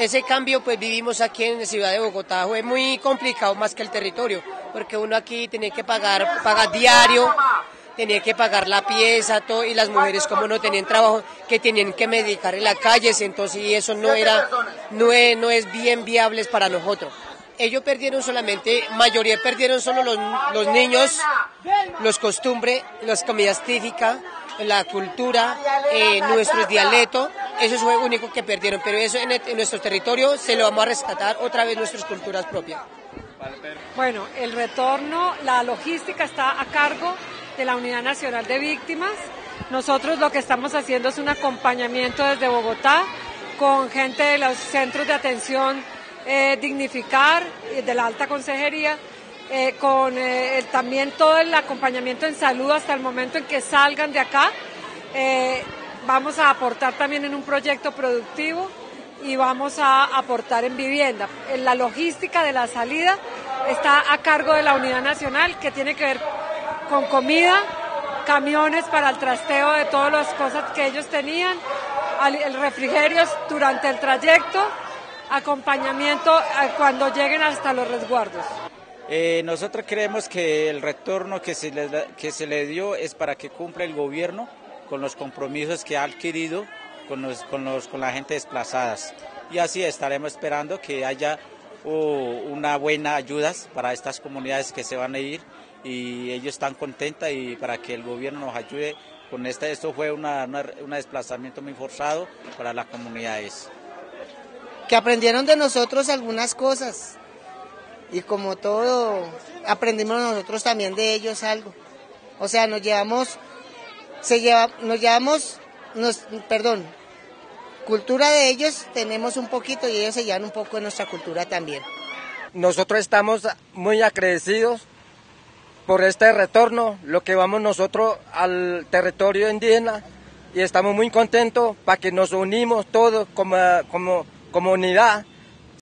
ese cambio pues vivimos aquí en la ciudad de Bogotá. Fue muy complicado más que el territorio, porque uno aquí tenía que pagar, pagar diario, tenía que pagar la pieza, todo, y las mujeres como no tenían trabajo, que tenían que medicar en las calles, entonces y eso no era, no es, no es bien viable para nosotros. Ellos perdieron solamente, mayoría perdieron solo los, los niños, los costumbres, las comidas típicas, la cultura, eh, nuestros dialectos, eso es lo único que perdieron, pero eso en, en nuestro territorio se lo vamos a rescatar otra vez nuestras culturas propias. Bueno, el retorno, la logística está a cargo de la Unidad Nacional de Víctimas. Nosotros lo que estamos haciendo es un acompañamiento desde Bogotá con gente de los centros de atención eh, Dignificar, de la Alta Consejería, eh, con eh, también todo el acompañamiento en salud hasta el momento en que salgan de acá. Eh, vamos a aportar también en un proyecto productivo y vamos a aportar en vivienda. La logística de la salida está a cargo de la Unidad Nacional que tiene que ver con comida, camiones para el trasteo de todas las cosas que ellos tenían, el refrigerios durante el trayecto, acompañamiento cuando lleguen hasta los resguardos. Eh, nosotros creemos que el retorno que se, le, que se le dio es para que cumpla el gobierno con los compromisos que ha adquirido con, los, con, los, con la gente desplazadas. Y así estaremos esperando que haya uh, una buena ayuda para estas comunidades que se van a ir y ellos están contentos y para que el gobierno nos ayude con esta. Esto fue una, una, un desplazamiento muy forzado para las comunidades. Que aprendieron de nosotros algunas cosas y como todo aprendimos nosotros también de ellos algo. O sea, nos llevamos, se lleva, nos llevamos, nos, perdón, cultura de ellos tenemos un poquito y ellos se llevan un poco de nuestra cultura también. Nosotros estamos muy agradecidos por este retorno, lo que vamos nosotros al territorio indígena y estamos muy contentos para que nos unimos todos como, como comunidad